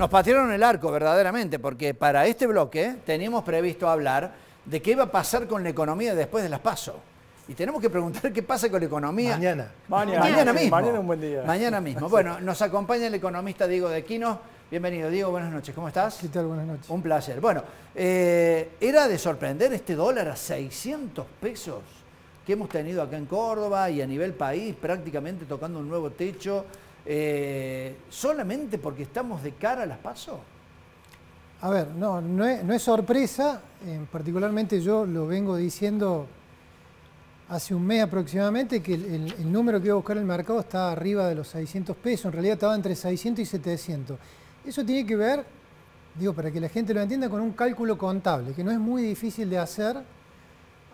Nos patearon el arco verdaderamente, porque para este bloque teníamos previsto hablar de qué iba a pasar con la economía después de las PASO. Y tenemos que preguntar qué pasa con la economía. Mañana. Mañana, mismo. Mañana un buen día. Mañana mismo. Bueno, nos acompaña el economista Diego de Quino. Bienvenido, Diego. Buenas noches. ¿Cómo estás? ¿Qué tal? Buenas noches. Un placer. Bueno, eh, era de sorprender este dólar a 600 pesos que hemos tenido acá en Córdoba y a nivel país, prácticamente tocando un nuevo techo. Eh, solamente porque estamos de cara a las pasos? A ver, no, no es, sorpresa, particularmente yo lo vengo diciendo hace un mes aproximadamente que el, número que iba a buscar el mercado está arriba de los 600 pesos, en realidad estaba entre 600 y 700. Eso tiene que ver, digo, para que la gente lo entienda, con un cálculo contable, que no es muy difícil de hacer,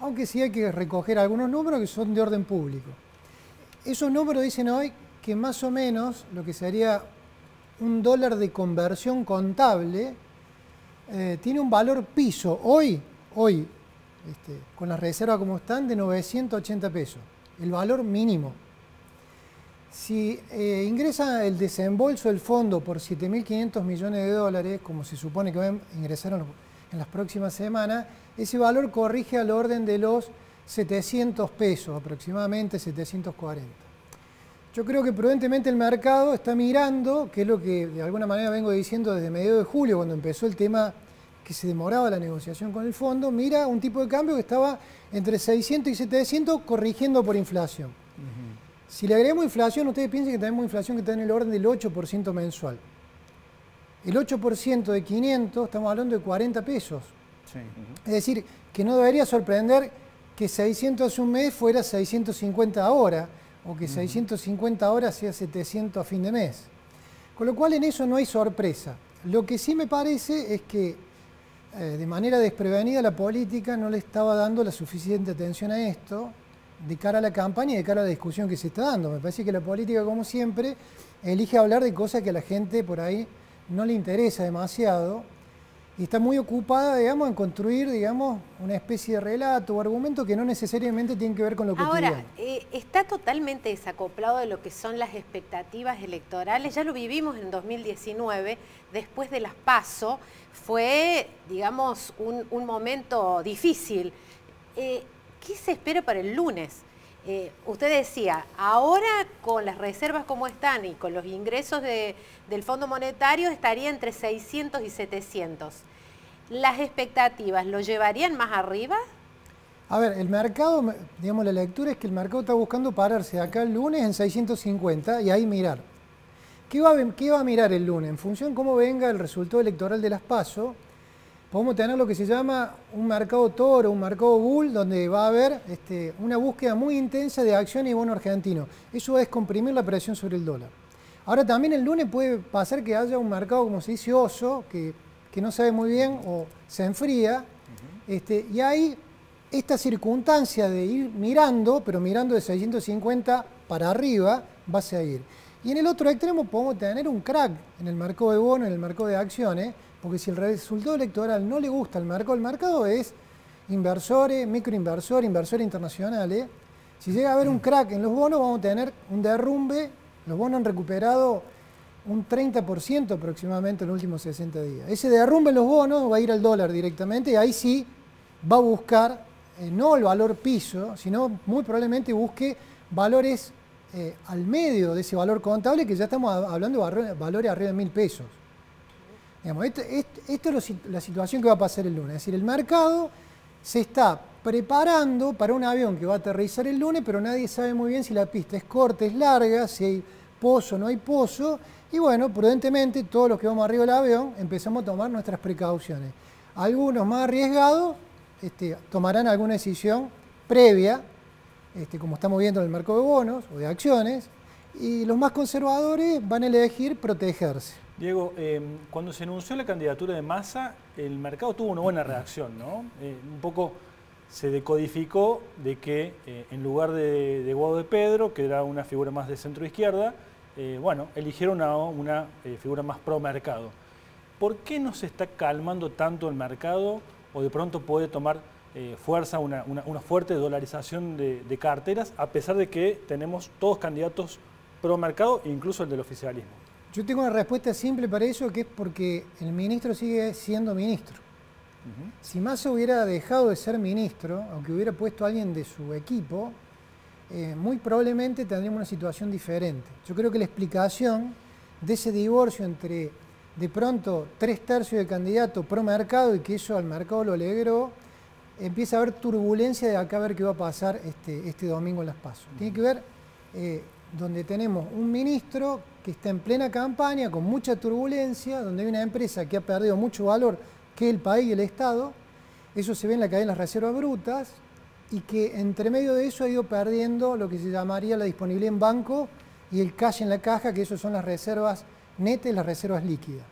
aunque sí hay que recoger algunos números que son de orden público. Esos números dicen hoy que más o menos lo que sería un dólar de conversión contable eh, tiene un valor piso hoy, hoy, este, con las reservas como están, de 980 pesos, el valor mínimo. Si eh, ingresa el desembolso del fondo por 7.500 millones de dólares, como se supone que van a ingresar en las próximas semanas, ese valor corrige al orden de los 700 pesos, aproximadamente 740. Yo creo que prudentemente el mercado está mirando, que es lo que de alguna manera vengo diciendo desde medio de julio, cuando empezó el tema que se demoraba la negociación con el fondo, mira un tipo de cambio que estaba entre 600 y 700 corrigiendo por inflación. Si le agregamos inflación, ustedes piensen que tenemos inflación que está en el orden del 8% mensual. El 8% de 500, estamos hablando de 40 pesos. Es decir, que no debería sorprender que 600 hace un mes fuera 650 ahora o que 650 horas sea 700 a fin de mes. Con lo cual en eso no hay sorpresa. Lo que sí me parece es que eh, de manera desprevenida la política no le estaba dando la suficiente atención a esto de cara a la campaña y de cara a la discusión que se está dando. Me parece que la política, como siempre, elige hablar de cosas que a la gente por ahí no le interesa demasiado y está muy ocupada, digamos, en construir, digamos, una especie de relato o argumento que no necesariamente tiene que ver con lo cotidiano. Ahora, eh, está totalmente desacoplado de lo que son las expectativas electorales. Ya lo vivimos en 2019, después de las PASO, fue, digamos, un, momento difícil. Eh, ¿Qué se espera para el lunes? Eh, usted decía, ahora con las reservas como están y con los ingresos del Fondo Monetario estaría entre 600 y 700. ¿Las expectativas lo llevarían más arriba? A ver, el mercado, digamos, la lectura es que el mercado está buscando pararse acá el lunes en 650 y ahí mirar. ¿Qué va, a, qué va a mirar el lunes? En función de cómo venga el resultado electoral de las PASO, podemos tener lo que se llama un mercado toro, un mercado bull, donde va a haber este, una búsqueda muy intensa de acciones y bono argentino. Eso va a descomprimir la presión sobre el dólar. Ahora también el lunes puede pasar que haya un mercado, como se dice, oso, que, no sabe muy bien o se enfría, este, y hay esta circunstancia de ir mirando, pero mirando de 650 para arriba, va a seguir. Y en el otro extremo podemos tener un crack en el mercado de bonos, en el mercado de acciones, porque si el resultado electoral no le gusta al mercado, el mercado es inversores, microinversores, inversores internacionales. Si llega a haber un crack en los bonos, vamos a tener un derrumbe. Los bonos han recuperado un 30% aproximadamente en los últimos 60 días. Ese derrumbe en los bonos va a ir al dólar directamente y ahí sí va a buscar eh, no el valor piso, sino muy probablemente busque valores eh, al medio de ese valor contable que ya estamos hablando de valores arriba de mil pesos. Esta es la situación que va a pasar el lunes. Es decir, el mercado se está preparando para un avión que va a aterrizar el lunes, pero nadie sabe muy bien si la pista es corta, es larga, si hay pozo no hay pozo. Y bueno, prudentemente, todos los que vamos arriba del avión empezamos a tomar nuestras precauciones. Algunos más arriesgados este, tomarán alguna decisión previa, este, como estamos viendo en el marco de bonos o de acciones, y los más conservadores van a elegir protegerse. Diego, em, cuando se anunció la candidatura de Massa, el mercado tuvo una buena reacción, ¿no? Eh, un poco se decodificó de que eh, en lugar de, de, Guado de Pedro, que era una figura más de centro-izquierda, eh, bueno, eligieron a una figura más pro-mercado. ¿Por qué no se está calmando tanto el mercado o de pronto puede tomar fuerza una, fuerte dolarización de, de carteras, a pesar de que tenemos todos candidatos pro-mercado, incluso el del oficialismo? Yo tengo una respuesta simple para eso, que es porque el ministro sigue siendo ministro. Si Massa hubiera dejado de ser ministro, aunque hubiera puesto a alguien de su equipo, eh, muy probablemente tendríamos una situación diferente. Yo creo que la explicación de ese divorcio entre de pronto tres tercios de candidato pro mercado y que eso al mercado lo alegró, empieza a haber turbulencia de acá a ver qué va a pasar este, este domingo en las pasos. Tiene que ver eh, donde tenemos un ministro que está en plena campaña con mucha turbulencia, donde hay una empresa que ha perdido mucho valor, que el país y el Estado, eso se ve en la cadena de las reservas brutas, y que entre medio de eso ha ido perdiendo lo que se llamaría la disponibilidad en banco y el cash en la caja, que eso son las reservas netas y las reservas líquidas.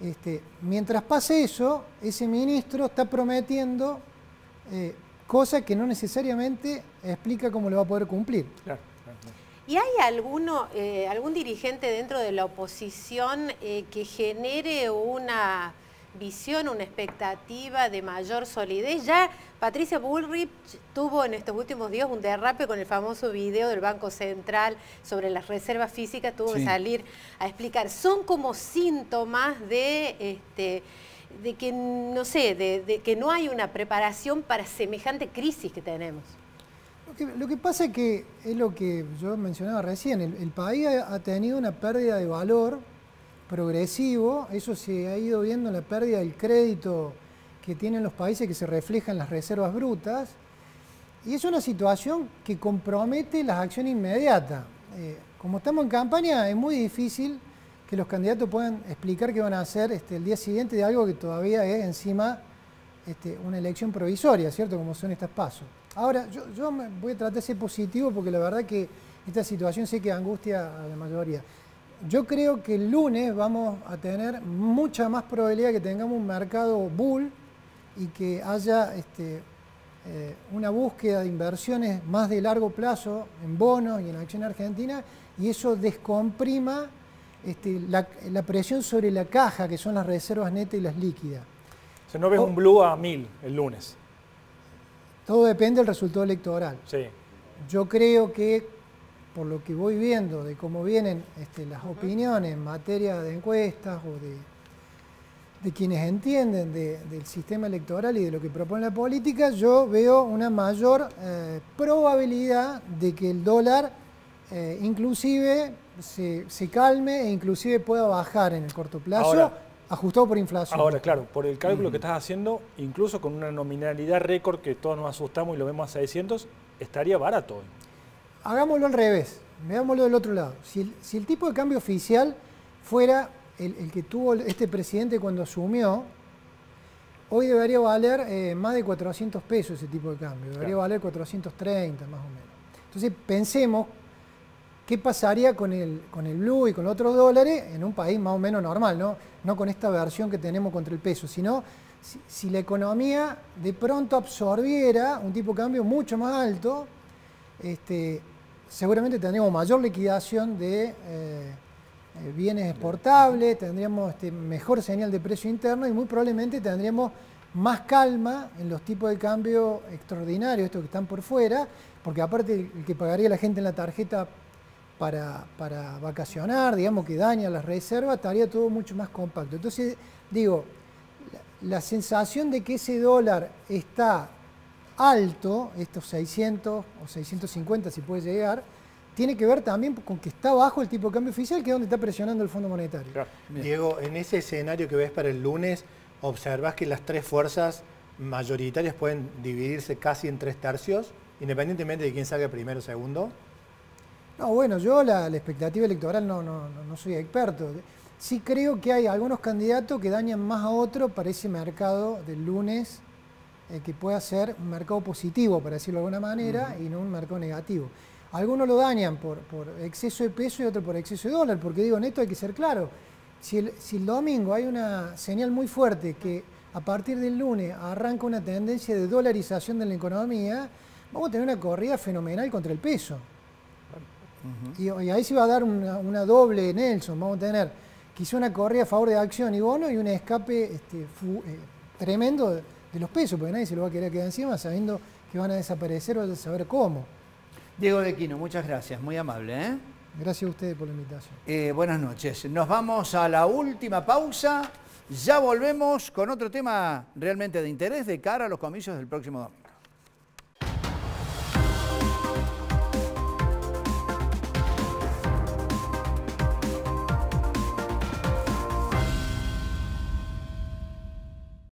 Este, mientras pase eso, ese ministro está prometiendo eh, cosas que no necesariamente explica cómo lo va a poder cumplir. ¿Y hay alguno, eh, algún dirigente dentro de la oposición eh, que genere una visión, una expectativa de mayor solidez. Ya Patricia Bullrich tuvo en estos últimos días un derrape con el famoso video del Banco Central sobre las reservas físicas, tuvo que salir a explicar. Son como síntomas de, este, de que, no sé, de, que no hay una preparación para semejante crisis que tenemos. Lo que, pasa es que es lo que yo mencionaba recién, el, país ha tenido una pérdida de valor progresivo, eso se ha ido viendo en la pérdida del crédito que tienen los países que se refleja en las reservas brutas, y es una situación que compromete las acciones inmediatas. Eh, como estamos en campaña, es muy difícil que los candidatos puedan explicar qué van a hacer este, el día siguiente de algo que todavía es encima este, una elección provisoria, ¿cierto? Como son estas pasos. Ahora, yo, voy a tratar de ser positivo porque la verdad que esta situación sé que angustia a la mayoría. Yo creo que el lunes vamos a tener mucha más probabilidad que tengamos un mercado bull y que haya este, eh, una búsqueda de inversiones más de largo plazo en bonos y en acción argentina y eso descomprima este, la, presión sobre la caja, que son las reservas netas y las líquidas. O sea, no ves un blue a mil el lunes. Todo depende del resultado electoral. Sí. Yo creo que por lo que voy viendo de cómo vienen este, las opiniones en materia de encuestas o de, de quienes entienden del sistema electoral y de lo que propone la política, yo veo una mayor eh, probabilidad de que el dólar eh, inclusive se, calme e inclusive pueda bajar en el corto plazo. ajustado por inflación. Ahora, claro, por el cálculo que estás haciendo, incluso con una nominalidad récord que todos nos asustamos y lo vemos a 600, estaría barato hoy hagámoslo al revés, veámoslo del otro lado. Si el, tipo de cambio oficial fuera el, que tuvo este presidente cuando asumió, hoy debería valer eh, más de 400 pesos ese tipo de cambio, debería valer 430 más o menos. Entonces pensemos qué pasaría con el, con el blue y con otros dólares en un país más o menos normal, no, no con esta versión que tenemos contra el peso, sino si, si la economía de pronto absorbiera un tipo de cambio mucho más alto, este, seguramente tendríamos mayor liquidación de eh, eh, bienes exportables, tendríamos este, mejor señal de precio interno y muy probablemente tendríamos más calma en los tipos de cambio extraordinarios, estos que están por fuera, porque aparte el que pagaría la gente en la tarjeta para, para vacacionar, digamos que daña las reservas, estaría todo mucho más compacto. Entonces, digo, la sensación de que ese dólar está alto, estos 600 o 650 si puede llegar, tiene que ver también con que está bajo el tipo de cambio oficial, que es donde está presionando el Fondo Monetario. Diego, en ese escenario que ves para el lunes, observas que las tres fuerzas mayoritarias pueden dividirse casi en tres tercios, independientemente de quién salga primero o segundo. No, bueno, yo la, expectativa electoral no, no, no, soy experto. Sí creo que hay algunos candidatos que dañan más a otro para ese mercado del lunes eh, que pueda ser un mercado positivo, para decirlo de alguna manera, y no un mercado negativo. Algunos lo dañan por, exceso de peso y otros por exceso de dólar, porque digo, en esto hay que ser claro. Si el, si el domingo hay una señal muy fuerte que a partir del lunes arranca una tendencia de dolarización de la economía, vamos a tener una corrida fenomenal contra el peso. Y, ahí se va a dar una, doble Nelson. Vamos a tener quizá una corrida a favor de acción y bono y un escape este, eh, tremendo de los pesos, porque nadie se lo va a querer quedar encima sabiendo que van a desaparecer o a saber cómo. Diego de Quino, muchas gracias, muy amable. ¿eh? Gracias a ustedes por la invitación. Eh, buenas noches. Nos vamos a la última pausa. Ya volvemos con otro tema realmente de interés de cara a los comicios del próximo domingo.